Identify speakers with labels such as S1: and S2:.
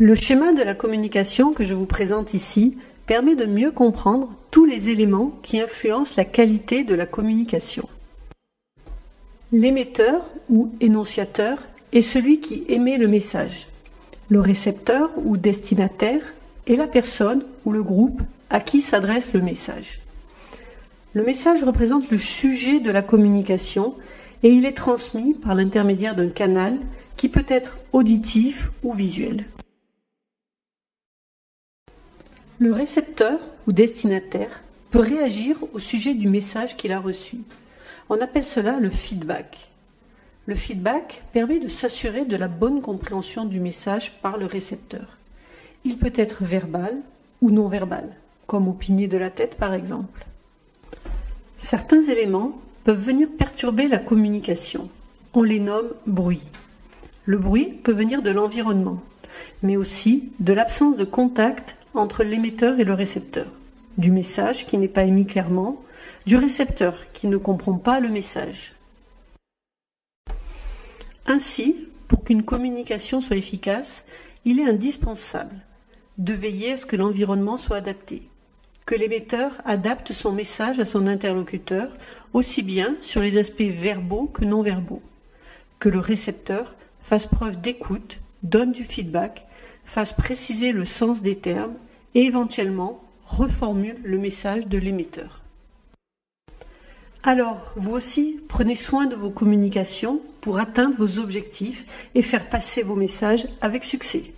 S1: Le schéma de la communication que je vous présente ici permet de mieux comprendre tous les éléments qui influencent la qualité de la communication. L'émetteur ou énonciateur est celui qui émet le message. Le récepteur ou destinataire est la personne ou le groupe à qui s'adresse le message. Le message représente le sujet de la communication et il est transmis par l'intermédiaire d'un canal qui peut être auditif ou visuel. Le récepteur ou destinataire peut réagir au sujet du message qu'il a reçu. On appelle cela le feedback. Le feedback permet de s'assurer de la bonne compréhension du message par le récepteur. Il peut être verbal ou non verbal, comme au pigné de la tête par exemple. Certains éléments peuvent venir perturber la communication. On les nomme bruit. Le bruit peut venir de l'environnement, mais aussi de l'absence de contact entre l'émetteur et le récepteur, du message qui n'est pas émis clairement, du récepteur qui ne comprend pas le message. Ainsi, pour qu'une communication soit efficace, il est indispensable de veiller à ce que l'environnement soit adapté, que l'émetteur adapte son message à son interlocuteur, aussi bien sur les aspects verbaux que non verbaux, que le récepteur fasse preuve d'écoute, donne du feedback fasse préciser le sens des termes et éventuellement reformule le message de l'émetteur. Alors, vous aussi, prenez soin de vos communications pour atteindre vos objectifs et faire passer vos messages avec succès.